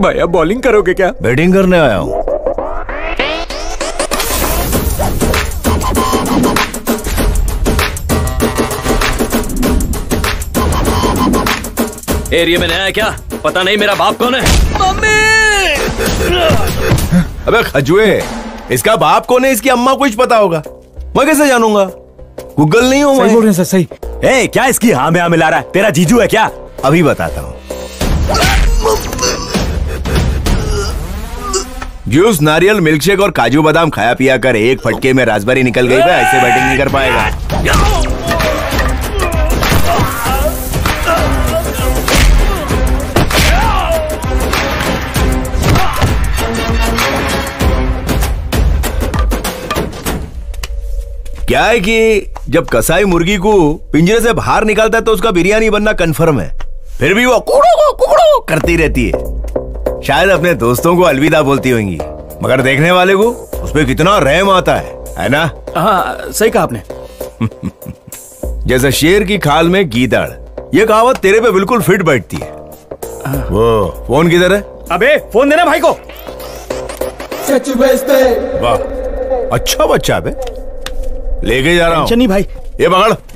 भाई अब बॉलिंग करोगे क्या? बैटिंग करने आया हूँ। एरिया में नया है क्या? पता नहीं मेरा बाप कौन है। अबे खजुए इसका बाप कौन है? इसकी अम्मा कुछ पता होगा। मैं कैसे जानूँगा? गूगल नहीं हूँ सही बोल रहे हैं सर सही। ए क्या इसकी हाँ में हाँ मिला रहा है? तेरा जीजू है क्या? अभी बताता हूँ। जूस नारियल मिल्कशेक और काजू बादाम खाया पिया कर, एक फटके में राजबरी निकल गई है ऐसे बैटिंग नहीं कर पाएगा। क्या है कि जब कसाई मुर्गी को पिंजरे से बाहर निकालता है तो उसका बिरयानी बनना कंफर्म है। फिर भी वो कुकड़ो कुकड़ो करती रहती है। शायद अपने दोस्तों को अलविदा बोलती होंगी। मगर देखने वाले को उसपे कितना रहम आता है है ना? हाँ सही कहा आपने। जैसे शेर की खाल में गीदड़। ये कहावत तेरे पे बिल्कुल फिट बैठती है। वो फ़ोन किधर है? अबे फ़ोन देना भाई को। वाह अच्छा बच्चा बे। लेके जा रहा हूँ। चन्नी भाई। ये पकड़।